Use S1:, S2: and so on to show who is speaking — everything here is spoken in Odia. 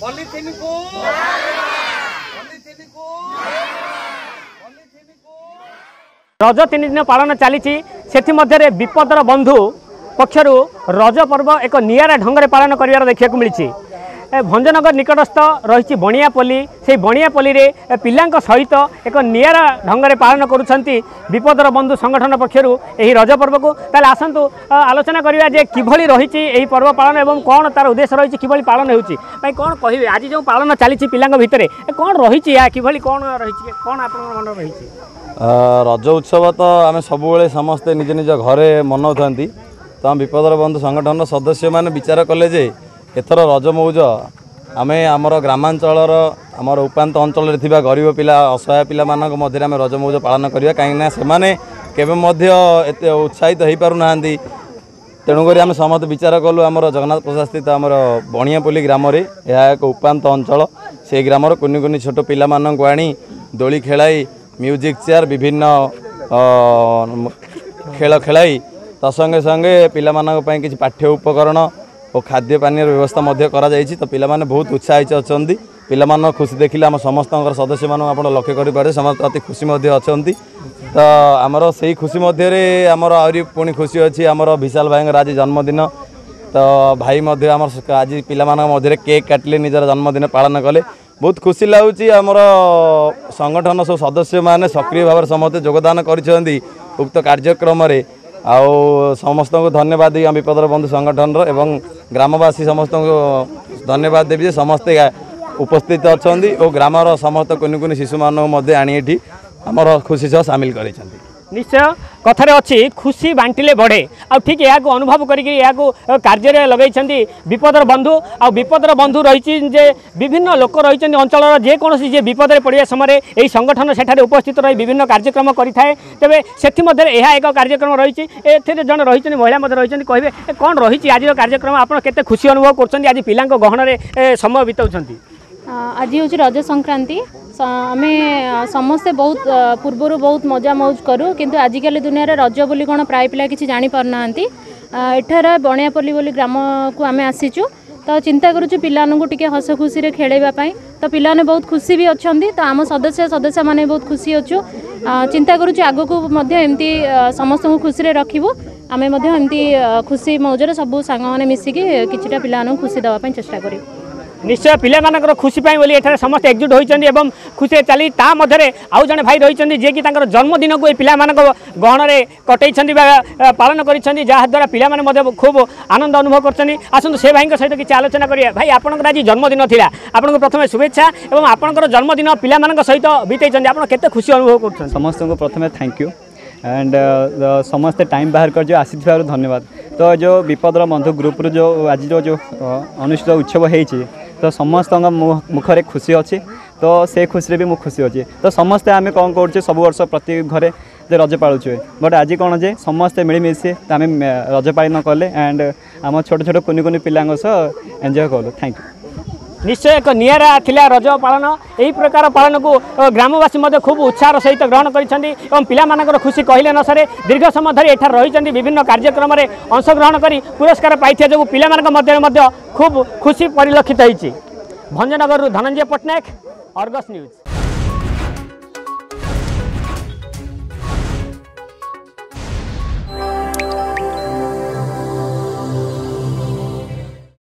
S1: ପଲିଥିନକୁ ପଲିଥିନକୁ
S2: ରଜ ତିନି ଦିନ ପାଳନ ଚାଲିଛି ସେଥିମଧ୍ୟରେ ବିପଦର ବନ୍ଧୁ ପକ୍ଷରୁ ରଜ ପର୍ବ ଏକ ନିଆରା ଢଙ୍ଗରେ ପାଳନ କରିବାର ଦେଖିବାକୁ ମିଳିଛି ଏ ଭଞ୍ଜନଗର ନିକଟସ୍ଥ ରହିଛି ବଣିଆପଲ୍ଲୀ। ସେହି ବଣିଆପଲ୍ଲୀରେ ପିଲାଙ୍କ ସହିତ ଏକ ନିଆରା ଢଙ୍ଗରେ ପାଳନ କରୁଛନ୍ତି ବିପଦର ବନ୍ଧୁ ସଂଗଠନ ପକ୍ଷରୁ ଏହି ରଜ ପର୍ବକୁ। ତାହେଲେ ଆସନ୍ତୁ ଆଲୋଚନା କରିବା ଯେ କିଭଳି ରହିଛି ଏହି ପର୍ବ ପାଳନ ଏବଂ କ'ଣ ତାର ଉଦ୍ଦେଶ୍ୟ ରହିଛି କିଭଳି ପାଳନ ହେଉଛି। ଭାଇ କ'ଣ କହିବେ? ଆଜି ଯେଉଁ ପାଳନ ଚାଲିଛି ପିଲାଙ୍କ ଭିତରେ କ'ଣ ରହିଛି ଏହା କିଭଳି କ'ଣ ରହିଛି? କ'ଣ ଆପଣଙ୍କ ମନରେ ରହିଛି?
S3: ରଜ ଉତ୍ସବ ତ ଆମେ ସବୁବେଳେ ସମସ୍ତେ ନିଜ ନିଜ ଘରେ ମନାଉଥାନ୍ତି। ତ ଆମ ବିପଦର ବନ୍ଧୁ ସଂଗଠନର ସଦସ୍ୟମାନେ ବିଚାର କଲେ ଯେ ଏଥର ରଜ ମଉଜ ଆମେ ଆମର ଗ୍ରାମାଞ୍ଚଳର ଆମର ଉପାନ୍ତ ଅଞ୍ଚଳରେ ଥିବା ଗରିବ ପିଲା ଅସହାୟ ପିଲାମାନଙ୍କ ମଧ୍ୟରେ ଆମେ ରଜ ମଉଜ ପାଳନ କରିବା। କାହିଁକିନା ସେମାନେ କେବେ ମଧ୍ୟ ଏତେ ଉତ୍ସାହିତ ହୋଇପାରୁନାହାନ୍ତି। ତେଣୁକରି ଆମେ ସମସ୍ତେ ବିଚାର କଲୁ ଆମର ଜଗନ୍ନାଥ ପ୍ରସାଦ ସ୍ଥିତ ଆମର ବଣିଆପଲ୍ଲୀ ଗ୍ରାମରେ ଏହା ଏକ ଉପାନ୍ତ ଅଞ୍ଚଳ। ସେହି ଗ୍ରାମର କୁନି କୁନି ଛୋଟ ପିଲାମାନଙ୍କୁ ଆଣି ଦୋଳି ଖେଳାଇ ମ୍ୟୁଜିକ୍ ଚେୟାର ବିଭିନ୍ନ ଖେଳ ଖେଳାଇ ତା ସଙ୍ଗେ ସଙ୍ଗେ ପିଲାମାନଙ୍କ ପାଇଁ କିଛି ପାଠ୍ୟ ଉପକରଣ ଓ ଖାଦ୍ୟ ପାନୀୟର ବ୍ୟବସ୍ଥା ମଧ୍ୟ କରାଯାଇଛି। ତ ପିଲାମାନେ ବହୁତ ଉତ୍ସାହିତ ଅଛନ୍ତି। ପିଲାମାନଙ୍କ ଖୁସି ଦେଖିଲେ ଆମ ସମସ୍ତଙ୍କର ସଦସ୍ୟମାନଙ୍କୁ ଆପଣ ଲକ୍ଷ୍ୟ କରିପାରିବେ। ସମସ୍ତେ ଅତି ଖୁସି ମଧ୍ୟ ଅଛନ୍ତି। ତ ଆମର ସେଇ ଖୁସି ମଧ୍ୟରେ ଆମର ଆହୁରି ପୁଣି ଖୁସି ଅଛି ଆମର ବିଶାଲ ଭାଇଙ୍କର ଆଜି ଜନ୍ମଦିନ। ତ ଭାଇ ମଧ୍ୟ ଆମର ଆଜି ପିଲାମାନଙ୍କ ମଧ୍ୟରେ କେକ୍ କାଟିଲେ ନିଜର ଜନ୍ମଦିନ ପାଳନ କଲେ। ବହୁତ ଖୁସି ଲାଗୁଛି ଆମର ସଂଗଠନ ସବୁ ସଦସ୍ୟମାନେ ସକ୍ରିୟ ଭାବରେ ସମସ୍ତେ ଯୋଗଦାନ କରିଛନ୍ତି। ଉକ୍ତ କାର୍ଯ୍ୟକ୍ରମରେ ଆଉ ସମସ୍ତଙ୍କୁ ଧନ୍ୟବାଦ ଦେବି ଆମ ବିପଦର ବନ୍ଧୁ ସଂଗଠନର ଏବଂ ଗ୍ରାମବାସୀ ସମସ୍ତଙ୍କୁ ଧନ୍ୟବାଦ ଦେବି ଯେ ସମସ୍ତେ ଉପସ୍ଥିତ ଅଛନ୍ତି ଓ ଗ୍ରାମର ସମସ୍ତ କୁନି କୁନି ଶିଶୁମାନଙ୍କୁ ମଧ୍ୟ ଆଣି ଏଠି ଆମର ଖୁସି ସହ ସାମିଲ କରିଛନ୍ତି।
S2: ନିଶ୍ଚୟ କଥାରେ ଅଛି ଖୁସି ବାଣ୍ଟିଲେ ବଢ଼େ। ଆଉ ଠିକ୍ ଏହାକୁ ଅନୁଭବ କରିକି ଏହାକୁ ଅ, କାର୍ଯ୍ୟରେ ଲଗାଇଛନ୍ତି ବିପଦର ବନ୍ଧୁ। ଆଉ ବିପଦର ବନ୍ଧୁ ରହିଛି ଯେ ବିଭିନ୍ନ ଲୋକ ରହିଛନ୍ତି ଅଞ୍ଚଳର ଯେକୌଣସି ଯିଏ ବିପଦରେ ପଡ଼ିବା ସମୟରେ ଏହି ସଂଗଠନ ସେଠାରେ ଉପସ୍ଥିତ ରହି ବିଭିନ୍ନ କାର୍ଯ୍ୟକ୍ରମ କରିଥାଏ। ତେବେ ସେଥିମଧ୍ୟରେ ଏହା ଏକ କାର୍ଯ୍ୟକ୍ରମ ରହିଛି। ଏଥିରେ ଜଣେ ରହିଛନ୍ତି ମହିଳା ମଧ୍ୟ ରହିଛନ୍ତି। କହିବେ ଏ କ'ଣ ରହିଛି ଆଜିର କାର୍ଯ୍ୟକ୍ରମ? ଆପଣ କେତେ ଖୁସି ଅନୁଭବ କରୁଛନ୍ତି? ଆଜି ପିଲାଙ୍କ ଗହଣରେ ଏ, ସମୟ ବିତାଉଛନ୍ତି।
S4: ଆ, ଆଜି ହେଉଛି ରଜ ସଂକ୍ରାନ୍ତି। ସ- ଆମେ ସମସ୍ତେ ବହୁତ ପୂର୍ବରୁ ବହୁତ ମଜା ମଉଜ କରୁ କିନ୍ତୁ ଆଜିକାଲି ଦୁନିଆରେ ରଜ ବୋଲି କ'ଣ ପ୍ରାୟ ପିଲା କିଛି ଜାଣିପାରୁନାହାନ୍ତି। ଏଠାର ବଣିଆପଲ୍ଲୀ ବୋଲି ଗ୍ରାମକୁ ଆମେ ଆସିଛୁ। ତ ଚିନ୍ତା କରୁଛୁ ପିଲାମାନଙ୍କୁ ଟିକେ ହସ ଖୁସିରେ ଖେଳେଇବା ପାଇଁ। ତ ପିଲାମାନେ ବହୁତ ଖୁସି ବି ଅଛନ୍ତି। ତ ଆମ ସଦସ୍ୟ ସଦସ୍ୟମାନେ ବହୁତ ଖୁସି ଅଛୁ। ଚିନ୍ତା କରୁଛୁ ଆଗକୁ ମଧ୍ୟ ଏମିତି ସମସ୍ତଙ୍କୁ ଖୁସିରେ ରଖିବୁ। ଆମେ ମଧ୍ୟ ଏମିତି ଖୁସି ମଉଜରେ ସବୁ ସାଙ୍ଗମାନେ ମିଶିକି କିଛିଟା ପିଲାମାନଙ୍କୁ ଖୁସି ଦେବା ପାଇଁ ଚେଷ୍ଟା କରିବୁ।
S2: ନିଶ୍ଚୟ ପିଲାମାନଙ୍କର ଖୁସି ପାଇଁ ବୋଲି ଏଠାରେ ସମସ୍ତେ ଏକଜୁଟ ହୋଇଛନ୍ତି ଏବଂ ଖୁସିରେ ଚାଲି ତା ମଧ୍ୟରେ ଆଉ ଜଣେ ଭାଇ ରହିଛନ୍ତି ଯିଏକି ତାଙ୍କର ଜନ୍ମଦିନକୁ ଏହି ପିଲାମାନଙ୍କ ଗହଣରେ କଟେଇଛନ୍ତି ବା ପାଳନ କରିଛନ୍ତି ଯାହାଦ୍ୱାରା ପିଲାମାନେ ମଧ୍ୟ ଖୁବ୍ ଆନନ୍ଦ ଅନୁଭବ କରୁଛନ୍ତି। ଆସନ୍ତୁ ସେ ଭାଇଙ୍କ ସହିତ କିଛି ଆଲୋଚନା କରିବା। ଭାଇ ଆପଣଙ୍କର ଆଜି ଜନ୍ମଦିନ ଥିଲା। ଆପଣଙ୍କୁ ପ୍ରଥମେ ଶୁଭେଚ୍ଛା ଏବଂ ଆପଣଙ୍କର ଜନ୍ମଦିନ ପିଲାମାନଙ୍କ ସହିତ ବିତେଇଛନ୍ତି। ଆପଣ କେତେ ଖୁସି ଅନୁଭବ କରୁଛନ୍ତି?
S5: ସମସ୍ତଙ୍କୁ ପ୍ରଥମେ ଥ୍ୟାଙ୍କ ୟୁ ଆଣ୍ଡ ସମସ୍ତେ ଟାଇମ୍ ବାହାର କରି ଯେଉଁ ଆସିଥିବାରୁ ଧନ୍ୟବାଦ। ତ ଯେଉଁ ବିପଦର ବନ୍ଧୁ ଗ୍ରୁପ୍ରୁ ଯେଉଁ ଆଜିର ଯେଉଁ ଅନୁଷ୍ଠିତ ଉତ୍ସବ ହେଇଛି ତ ସମସ୍ତଙ୍କ ମୁଖରେ ଖୁସି ଅଛି। ତ ସେ ଖୁସିରେ ବି ମୁଁ ଖୁସି ଅଛି। ତ ସମସ୍ତେ ଆମେ କ'ଣ କରୁଛେ ସବୁ ବର୍ଷ ପ୍ରତି ଘରେ ଯେ ରଜ ପାଳୁଛୁ। ବଟ୍ ଆଜି କ'ଣ ଯେ ସମସ୍ତେ ମିଳିମିଶି ଆମେ ରଜ ପାଳନ କଲେ। ଆଣ୍ଡ ଆମ ଛୋଟ ଛୋଟ କୁନି କୁନି ପିଲାଙ୍କ ସହ ଏନ୍ଜୟ କଲୁ। ଥ୍ୟାଙ୍କ ୟୁ
S2: ନିଶ୍ଚୟ ଏକ ନିଆରା ଥିଲା ରଜ ପାଳନ। ଏହି ପ୍ରକାର ପାଳନକୁ ଅ, ଗ୍ରାମବାସୀ ମଧ୍ୟ ଖୁବ୍ ଉତ୍ସାହର ସହିତ ଗ୍ରହଣ କରିଛନ୍ତି ଏବଂ ପିଲାମାନଙ୍କର ଖୁସି କହିଲେ ନ ସରେ ଦୀର୍ଘ ସମୟ ଧରି ଏଠାରେ ରହିଛନ୍ତି ବିଭିନ୍ନ କାର୍ଯ୍ୟକ୍ରମରେ ଅଂଶଗ୍ରହଣ କରି ପୁରସ୍କାର ପାଇଥିବା ଯୋଗୁଁ ପିଲାମାନଙ୍କ ମଧ୍ୟରେ ମଧ୍ୟ ଖୁବ୍ ଖୁସି ପରିଲକ୍ଷିତ ହୋଇଛି। ଭଞ୍ଜନଗରରୁ ଧନଞ୍ଜୟ ପଟ୍ଟନାୟକ ଅର୍ଗସ୍ ନ୍ୟୁଜ୍।